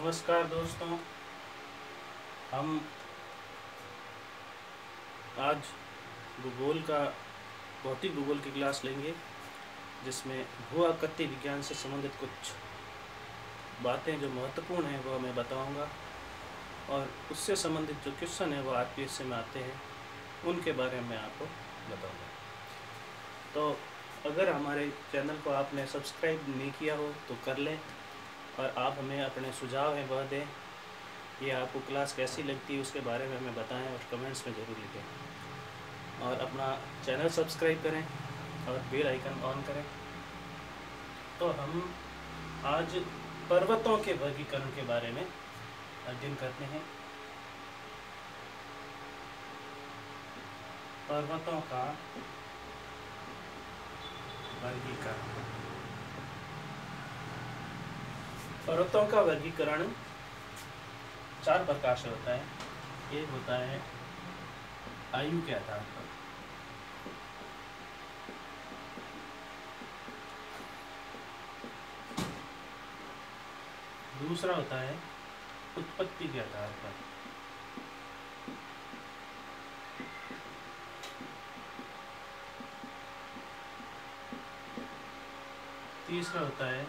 नमस्कार दोस्तों। हम आज भूगोल का, भौतिक भूगोल की क्लास लेंगे, जिसमें भू आकृति विज्ञान से संबंधित कुछ बातें जो महत्वपूर्ण हैं वो मैं बताऊँगा। और उससे संबंधित जो क्वेश्चन है वो आर पी में आते हैं। उनके बारे मैं आपको बताऊँगा। तो अगर हमारे चैनल को आपने सब्सक्राइब नहीं किया हो तो कर लें। और आप हमें अपने सुझाव हैं वह दें ये आपको क्लास कैसी लगती है, उसके बारे में हमें बताएँ और कमेंट्स में ज़रूर लिखें। और अपना चैनल सब्सक्राइब करें और बेल आइकन ऑन करें। तो हम आज पर्वतों के वर्गीकरण के बारे में अध्ययन करते हैं। पर्वतों का वर्गीकरण। पर्वतों का वर्गीकरण चार प्रकार से होता है। एक होता है आयु के आधार पर। दूसरा होता है उत्पत्ति के आधार पर। तीसरा होता है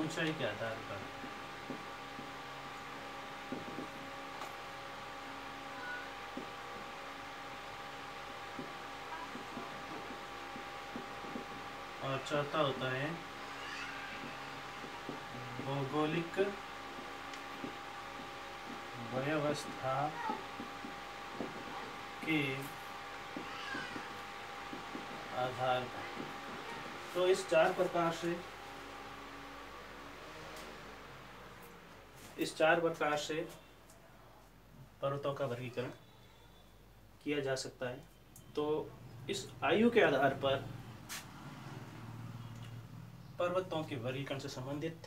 ऊंचाई के आधार पर और चौथा होता है, भौगोलिक व्यवस्था के आधार पर। तो इस चार प्रकार से इस चार प्रकार से पर्वतों का वर्गीकरण किया जा सकता है। तो इस आयु के आधार पर पर्वतों के वर्गीकरण से संबंधित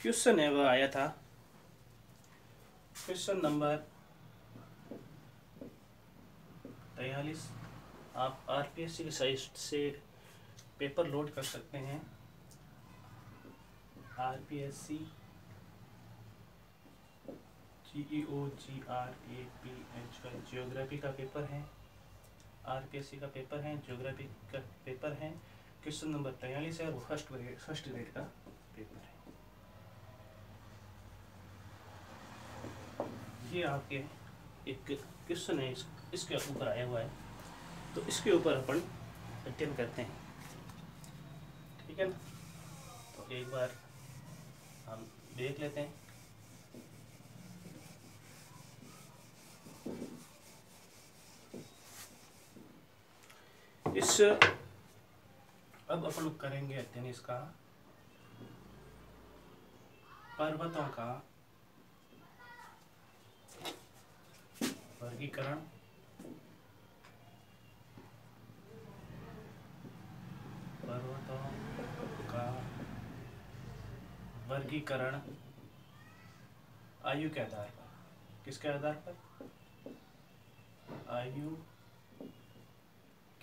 क्वेश्चन है, वह आया था। क्वेश्चन नंबर तैयलीस आप आरपीएससी की साइट से पेपर लोड कर सकते हैं। R P S C G E O G R A P H का जियोग्राफी का पेपर है आर पी एस सी का पेपर है जियोग्राफी का पेपर है क्वेश्चन नंबर तैयलीस है वो फ़र्स्ट ग्रेड फ़र्स्ट ग्रेड का पेपर है। ये आपके एक क्वेश्चन है इस, इसके ऊपर आया हुआ है। तो इसके ऊपर अपन अध्ययन करते हैं। ठीक है ना? तो एक बार हम देख लेते हैं। इस अब अपन करेंगे अध्ययन इसका पर्वतों का वर्गीकरण। पर्वतों का वर्गीकरण आयु के आधार पर। किसके आधार पर? आयु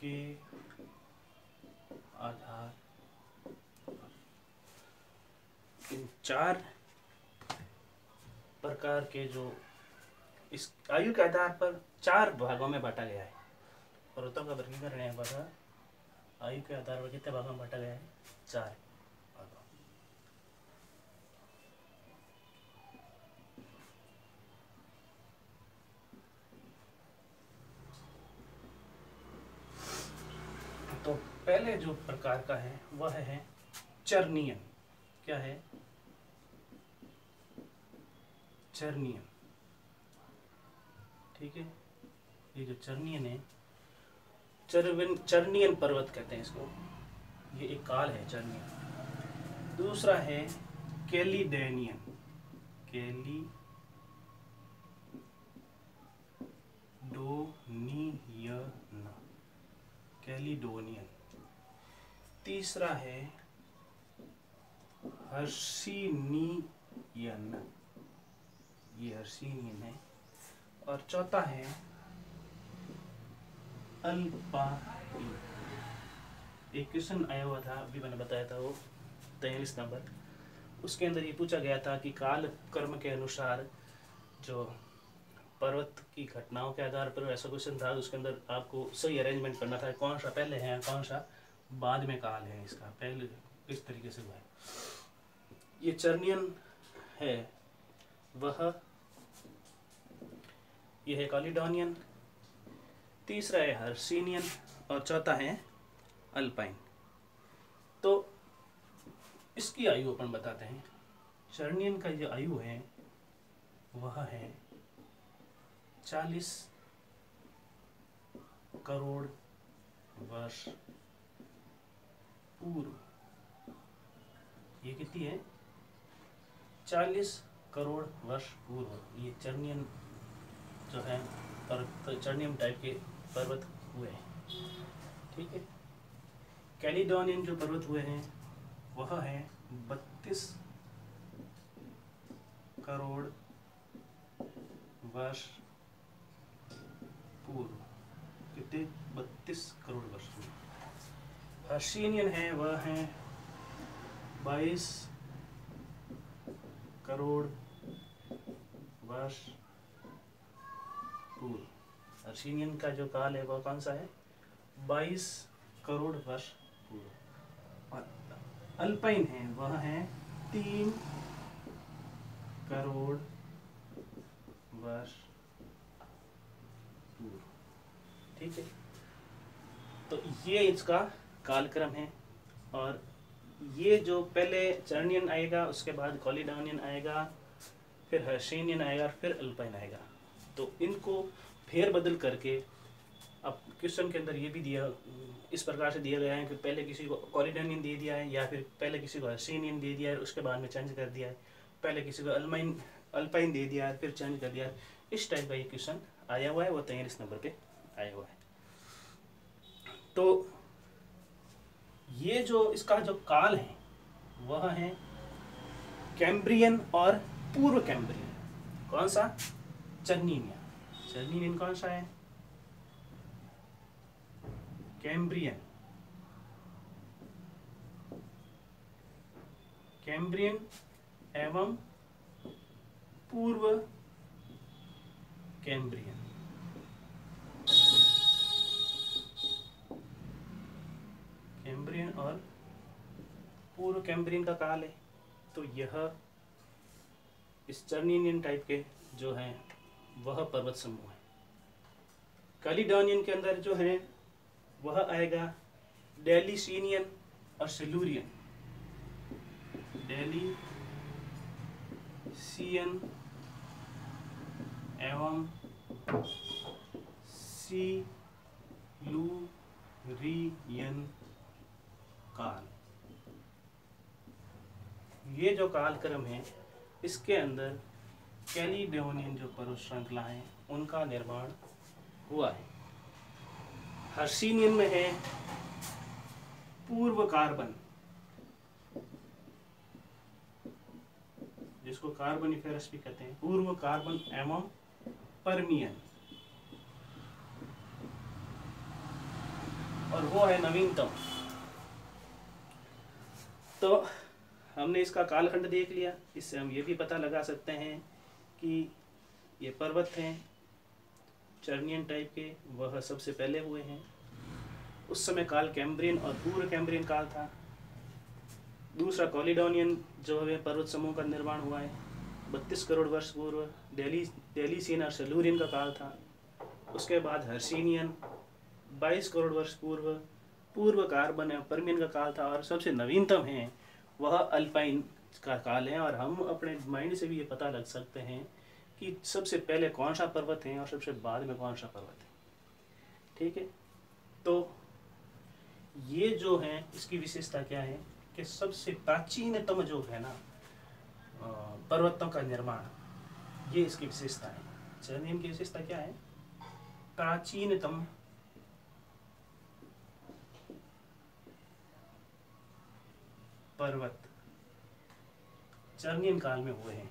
के आधार इन चार प्रकार के जो इस आयु के आधार पर चार भागों में बांटा गया है। पर्वतों का वर्गीकरण आयु के आधार पर कितने भागों में बांटा गया है? चार भागों तो पहले जो प्रकार का है, वह है चरनियन। क्या है? चरनियन। ठीक है? ये जो चरनियन है, चरविन, चरनियन पर्वत कहते हैं इसको। ये एक काल है चरनियन। दूसरा है कैलीडेनियन। कैली डोनियन कैलिडोनियन। तीसरा है हर्षिनियन ये हर्षिनियन है। और चौथा है अल्पाइन। एक क्वेश्चन आया हुआ था, अभी मैंने बताया था वो तैयलीस नंबर। उसके अंदर ये पूछा गया था कि काल कर्म के अनुसार जो पर्वत की घटनाओं के आधार पर ऐसा क्वेश्चन था उसके अंदर आपको सही अरेंजमेंट करना था, कौन सा पहले है, कौन सा बाद में काल है इसका, पहले किस तरीके से हुआ है। ये चर्नियन है, वह यह है कॉलिडोनियन, तीसरा है हर्सिनियन और चौथा है अल्पाइन। तो इसकी आयु अपन बताते हैं। चर्नियन का जो आयु है, वह है चालीस करोड़ वर्ष। पूर्व। ये कितनी है? चालीस करोड़ वर्ष पूर्व। ये चर्नियन जो है पर चर्नियम टाइप के पर्वत हुए हैं। ठीक है? कैलिडोनियन जो पर्वत हुए हैं, वह है बत्तीस करोड़ वर्ष पूर्व। कितने? बत्तीस करोड़ वर्ष पूर्व। हर्षियन है वह है। बाईस करोड़ वर्ष पूर्व। हर्षियन का जो काल है वह कौन सा है? बाईस करोड़ वर्ष पूर्व। और अल्पाइन है वह है तीन करोड़ वर्ष पूर्व। ठीक है? तो ये इसका कालक्रम है। और ये जो पहले चर्नियन आएगा, उसके बाद कॉलिडानियन आएगा, फिर हर्षेनियन आएगा, फिर अल्पाइन आएगा। तो इनको फेर बदल करके अब क्वेश्चन के अंदर ये भी दिया, इस प्रकार से दिया गया है कि पहले किसी को कॉलिडानियन दे दिया है या फिर पहले किसी को हर्षेनियन दे दिया है, उसके बाद में चेंज कर दिया है। पहले किसी को अल्माइन, अल्पाइन दे दिया है, फिर चेंज कर दिया इस टाइप का ये क्वेश्चन आया हुआ है, वो तैयार नंबर पर आया हुआ है। तो जो इसका जो काल है, वह है कैम्ब्रियन और पूर्व कैम्ब्रियन। कौन सा? चर्नीनिया चर्नीनियन कौन सा है? कैम्ब्रियन। कैम्ब्रियन एवं पूर्व कैम्ब्रियन। कैम्ब्रियन और पूर्व कैम्ब्रियन का काल है। तो यह इस चर्नियन टाइप के जो हैं, वह पर्वत समूह है। कैलिडोनियन के अंदर जो है, वह आएगा डेलीसीनियन और सिलूरियन डेली सीएन एवं सी लूरियन काल। ये जो कालक्रम है, इसके अंदर कैलिडोनियन जो पर्वत श्रृंखला है, उनका निर्माण हुआ है। हर्सिनियन में है पूर्व कार्बन, जिसको कार्बनिफेरस भी कहते हैं। पूर्व कार्बन एवं परमियन। और वो है नवीनतम। तो हमने इसका कालखंड देख लिया। इससे हम ये भी पता लगा सकते हैं कि ये पर्वत हैं, चर्नियन टाइप के, वह सबसे पहले हुए हैं। उस समय काल कैम्ब्रियन और पूर्व कैम्ब्रियन काल था। दूसरा कॉलिडोनियन जो है पर्वत समूह का निर्माण हुआ है, बत्तीस करोड़ वर्ष पूर्व, डेली डेलीसियन और सेलूरियन का काल था। उसके बाद हर्सिनियन, बाईस करोड़ वर्ष पूर्व पूर्व कार्बन एवं परमियन का काल था और सबसे नवीनतम है, वह अल्पाइन का काल है। और हम अपने माइंड से भी ये पता लग सकते हैं कि सबसे पहले कौन सा पर्वत है और सबसे बाद में कौन सा पर्वत है। ठीक है? तो ये जो है, इसकी विशेषता क्या है कि सबसे प्राचीनतम जो है ना पर्वतों का निर्माण, ये इसकी विशेषता है। चरनियम की विशेषता क्या है? प्राचीनतम पर्वत चरणीय काल में हुए हैं।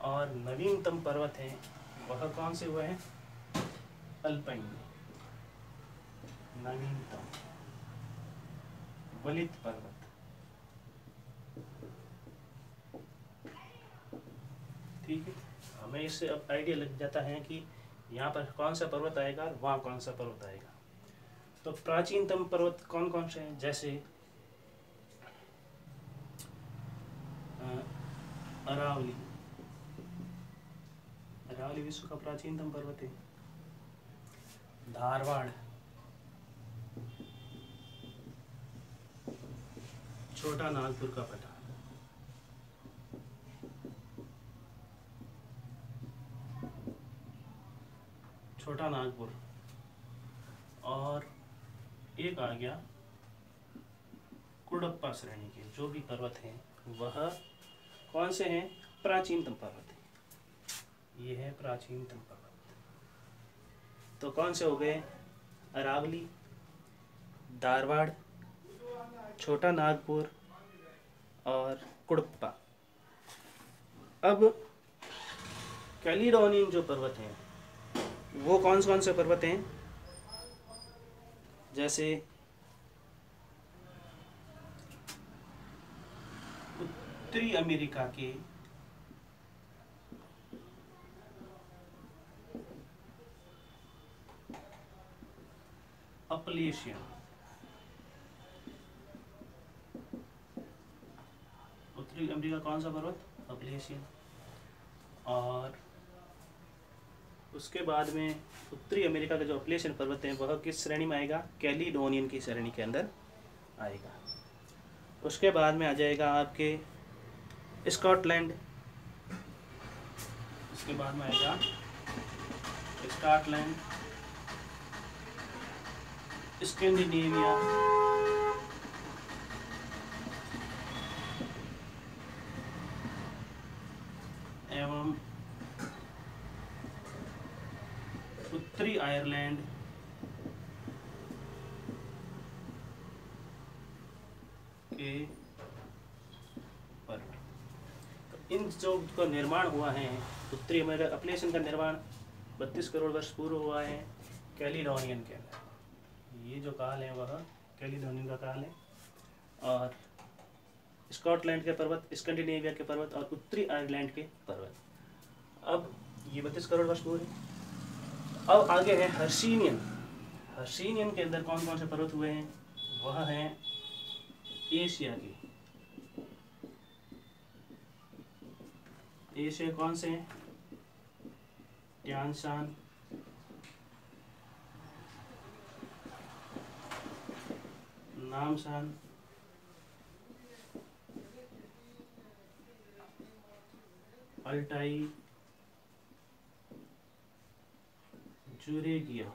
और नवीनतम पर्वत हैं, वह कौन से हुए हैं? अल्पाइन नवीनतम। वलित पर्वत। ठीक है, हमें इससे अब आइडिया लग जाता है कि यहाँ पर कौन सा पर्वत आएगा और वहाँ कौन सा पर्वत आएगा। तो प्राचीनतम पर्वत कौन कौन से हैं? जैसे अरावली। अरावली विश्व का प्राचीनतम पर्वत है। धारवाड़। छोटा नागपुर का पठार। छोटा नागपुर। और एक आ गया कुड़प्पा श्रेणी के, जो भी पर्वत हैं, वह कौन से हैं? प्राचीनतम पर्वत ये है प्राचीनतम पर्वत तो कौन से हो गए? अरावली धारवाड़ छोटा नागपुर और कुड़प्पा। अब कैलिडोनियन जो पर्वत हैं वो कौन कौन से पर्वत हैं? जैसे उत्तरी अमेरिका के अपलेशियन उत्तरी अमेरिका कौन सा पर्वत? अपलेशियन और उसके बाद में उत्तरी अमेरिका का जो अपलेशियन पर्वत है, वह किस श्रेणी में आएगा? कैलिडोनियन की श्रेणी के अंदर आएगा। उसके बाद में आ जाएगा आपके स्कॉटलैंड। इसके बाद में आएगा स्कॉटलैंड। स्कैंडिनेविया। एवं उत्तरी आयरलैंड के पर तो इन जो का निर्माण हुआ है, उत्तरी अमेरिका अपलेशन का निर्माण 32 करोड़ वर्ष पूर्व हुआ है कैलिडोनियन के अंदर। ये जो काल है वह कैलिडोनियन का काल है। और स्कॉटलैंड के पर्वत, स्कैंडिनेविया के पर्वत और उत्तरी आयरलैंड के पर्वत। अब ये बत्तीस करोड़ वर्ष पूर्व है। अब आगे है हर्षीनियन हर्षीनियन के अंदर कौन कौन से पर्वत हुए हैं? वह हैं एशिया के। एशिया कौन से हैं? नाम शान अल्टाई। जुरेगिया।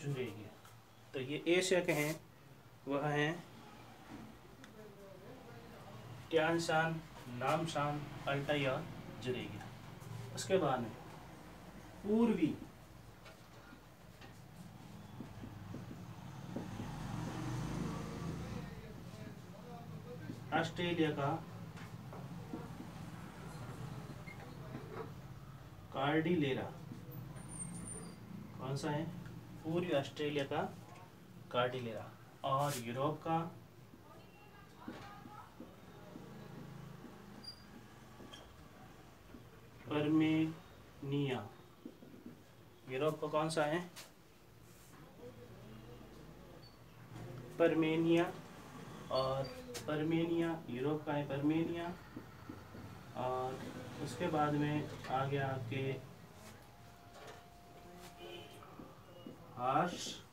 जुरेगिया। तो ये एशिया के हैं वह हैं ट्यानशान नामशान अल्टाई और जुरेगिया उसके बाद में, पूर्वी। ऑस्ट्रेलिया का कार्डिलेरा। कौन सा है? पूर्वी ऑस्ट्रेलिया का कार्डिलेरा। और यूरोप का परमेनिया। यूरोप का कौन सा है? परमेनिया और परमेनिया, यूरोप का है परमेनिया। और उसके बाद में आ गया आपके हार्श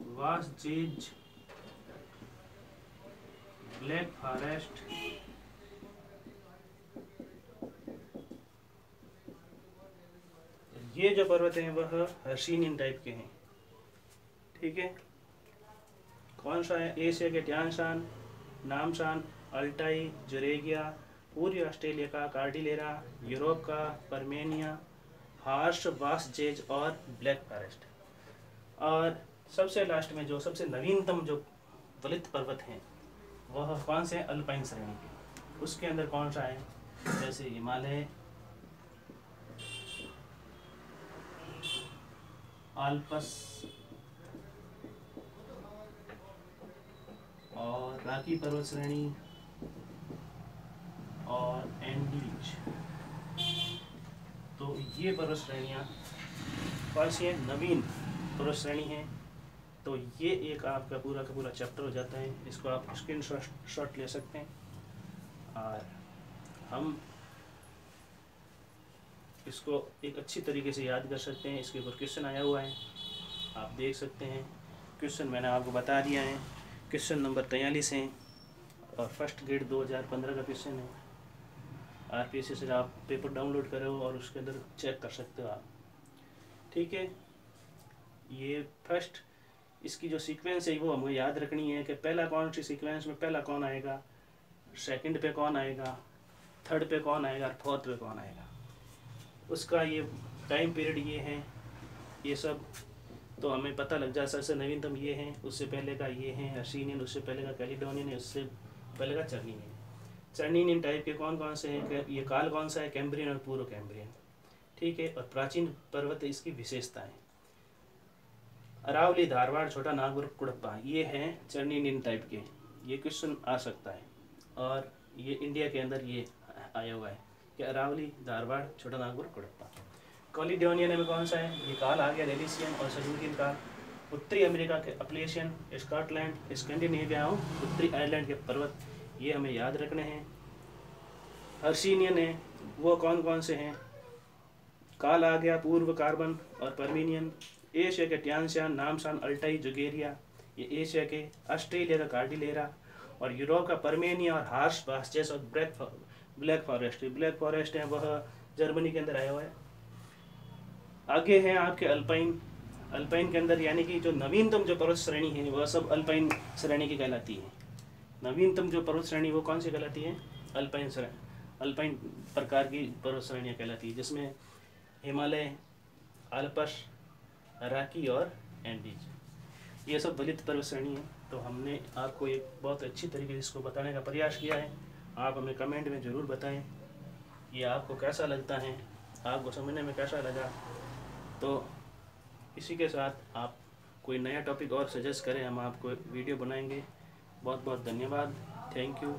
वासजेज, ब्लैक फॉरेस्ट ये जो पर्वत हैं, वह हर्षीनियन टाइप के हैं। ठीक है? कौन सा है? एशिया के ट्यानशान नामशान, अल्टाई, जुरेगिया, पूर्वी ऑस्ट्रेलिया का, कार्डिलेरा, यूरोप का, परमेनिया हार्श वासजेज और ब्लैक फॉरेस्ट। और सबसे लास्ट में जो सबसे नवीनतम जो दलित पर्वत हैं, वह कौन से अल्पाइन श्रेणी के। उसके अंदर कौन सा है? जैसे हिमालय आल्पस और राकी पर्वत श्रेणी और एंडीज तो ये पर्वत श्रेणियाँ कौन सी हैं नवीन पर्वत श्रेणी हैं तो ये एक आपका पूरा का पूरा चैप्टर हो जाता है, इसको आप स्क्रीन शॉट ले सकते हैं। और हम इसको एक अच्छी तरीके से याद कर सकते हैं। इसके ऊपर क्वेश्चन आया हुआ है। आप देख सकते हैं। क्वेश्चन मैंने आपको बता दिया है। क्वेश्चन नंबर तैयलीस है। और फ़र्स्ट ग्रेड 2015 का क्वेश्चन है। आर पी से आप पेपर डाउनलोड करो और उसके अंदर चेक कर सकते हो आप। ठीक है? ये फ़र्स्ट इसकी जो सीक्वेंस है, वो हमें याद रखनी है कि पहला कौन सी सीक्वेंस में पहला कौन आएगा? सेकंड पे कौन आएगा? थर्ड पे कौन आएगा? और फोर्थ पे कौन आएगा? उसका ये टाइम पीरियड ये है, ये सब तो हमें पता लग जाए सबसे नवीनतम ये हैं, उससे पहले का ये हैं अर्शीनियन उससे पहले का कैलिडोनियन है उससे पहले का चर्नियन चर्नियन टाइप के कौन कौन से हैं ये काल कौन सा है, कैम्ब्रियन और पूर्व कैम्ब्रियन। ठीक है, और प्राचीन पर्वत इसकी विशेषताएँ। अरावली, धारवाड़, छोटा नागपुर, कुड़प्पा, ये हैं चर्नियन टाइप के। ये क्वेश्चन आ सकता है, और ये इंडिया के अंदर ये आया हुआ है। कि अरावली, धारवाड़, छोटा नागपुर कुड़प्पा कॉलीडोनियन में कौन सा है? ये काल आ गया रेलिसियन और सजूरियन काल। उत्तरी अमेरिका के अपलेशियन, स्कॉटलैंड स्कैंडिनेविया उत्तरी आयरलैंड के पर्वत, ये हमें याद रखने हैं। हर्सीनियन है, वो कौन कौन से हैं? काल आ गया पूर्व कार्बन और परमीनियन। एशिया के ट्यानशान नामशान, अल्टाई, जुगेरिया, ये एशिया के, ऑस्ट्रेलिया का कार्डिलेरा और यूरोप का परमेनिया और हार्श बास्टेस और black black forest black forest है, वह जर्मनी के अंदर आया हुआ है। आगे हैं आपके अल्पाइन अल्पाइन के अंदर यानी कि जो नवीनतम जो पर्वत श्रेणी है, वह सब अल्पाइन श्रेणी की कहलाती है। नवीनतम जो पर्वत श्रेणी, वो कौन सी कहलाती है? अल्पाइन श्रेणी अल्पाइन प्रकार की पर्वत श्रेणियाँ कहलाती है, जिसमें हिमालय अल्पस अराकी और एंडीज। ये सब दलित पर्वत श्रेणी है तो हमने आपको एक बहुत अच्छी तरीके से इसको बताने का प्रयास किया है। आप हमें कमेंट में ज़रूर बताएँ कि आपको कैसा लगता है, आपको समझने में कैसा लगा। तो इसी के साथ आप कोई नया टॉपिक और सजेस्ट करें, हम आपको वीडियो बनाएँगे। बहुत बहुत धन्यवाद। Thank you